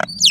friends.